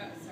Uh,